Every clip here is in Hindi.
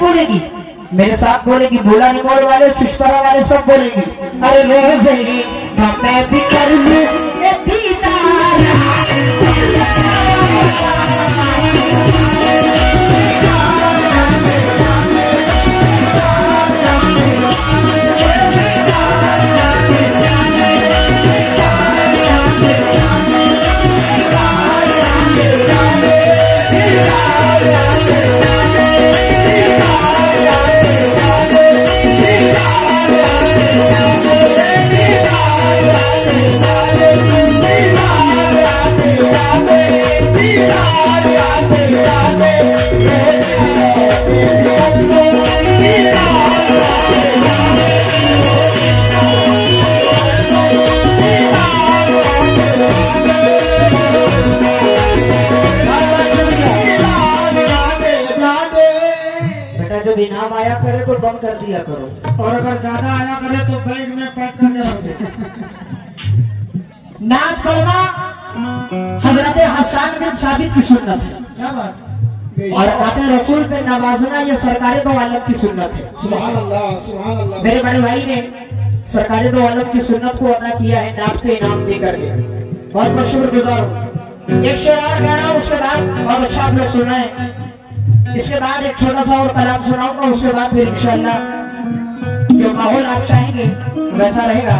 बोलेगी। मेरे साथ बोलेगी बोला नहीं बोल वाले चुष्परा वाले सब बोलेगी। अरे रोजेगी मैं भी कर करे दिया करो। और अगर ज़्यादा आया करे तो बैग में पैक करके रख। दे नाच पढ़ना हज़रत हसान बिन साबित की सुन्नत है। क्या बात और आते रसूल पे नवाजना ये सरकारी दो आलम की सुन्नत है। सुभान अल्लाह सुभान अल्लाह मेरे बड़े भाई ने सरकारी दो आलम की सुन्नत को अदा किया है नाच के इनाम दे करके बहुत मशहूर गुजार हूँ एक शेर और गा रहा हूँ उसके बाद बहुत अच्छा आप लोग सुन रहे हैं। इसके बाद एक छोटा सा और कलाम सुनाऊँगा, उसके बाद फिर इंशाल्लाह जो माहौल आप चाहेंगे, वैसा रहेगा।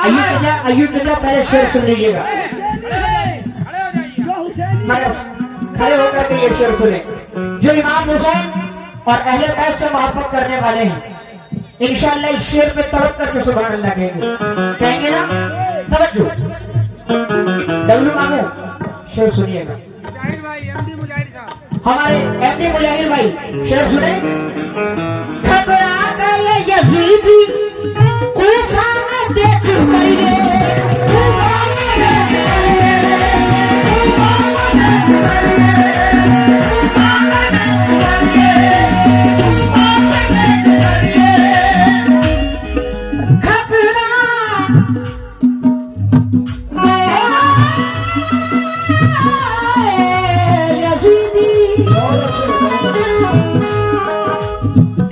अय्यूब चाचा अय्यूब चाचा पहले शेर सुन लीजिएगा। खड़े होकर के ये शेर सुने। जो इमाम हुसैन और अहले बैत से मोहब्बत करने वाले हैं, इंशाल्लाह इस शेर पे तड़प करके सुबह अल्लाह कहेंगे। कहेंगे ना? तवज्जो। शेर सुनिएगा। हमारे एमडी मुजाहिर भाई शेर सुने? घबरा गए यजीदी। कूफा में देख करिए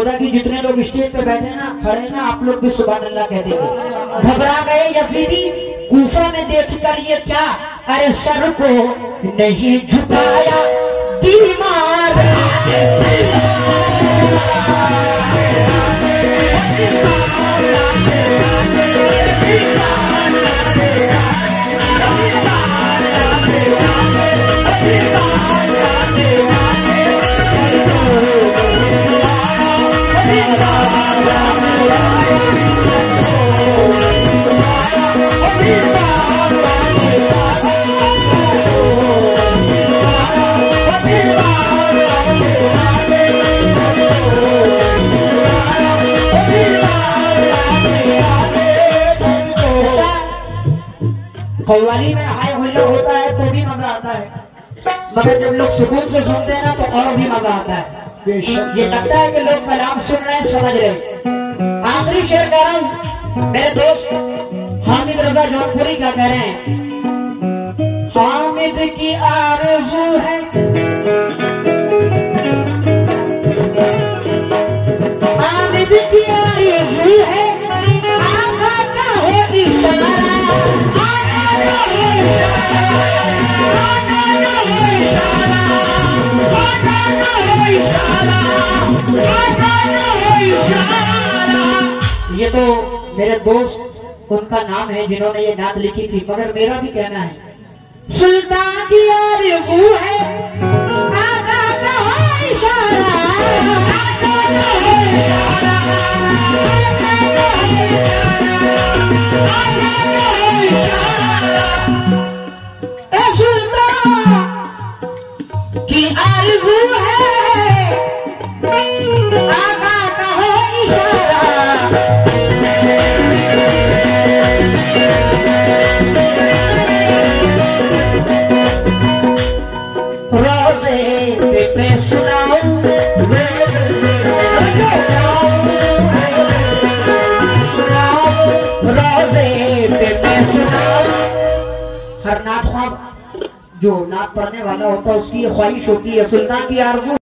खुदा की जितने लोग स्टेज पे बैठे ना, खड़े ना, आप लोग भी सुबह अल्लाह कहते देंगे घबरा गए यजीदी, कूफा में देख कर ये क्या? अरे सर को नहीं झुकाया, बीमार कव्वाली में हाय हुल्ला होता है तो भी मज़ा आता है। मगर जब लोग सुकून से सुनते हैं ना तो और भी मज़ा आता है। ये लगता है कि लोग कलाम सुन रहे हैं समझ रहे हैं। आखिरी शेर कह रहा हूँ मेरे दोस्त हामिद रजा जौनपुरी का कह रहे हैं? हामिद की आरज़ू है तो मेरे दोस्त, उनका नाम है जिन्होंने ये नात लिखी थी, मगर मेरा भी कहना है। सुल्तान की आरज़ू है। का इशारा। सुल्तान की आरज़ू है। हर नाथ ख्वाब। जो नाथ पढ़ने वाला होता है, उसकी ख्वाहिश होती है, सुल्तान की आरज़ू।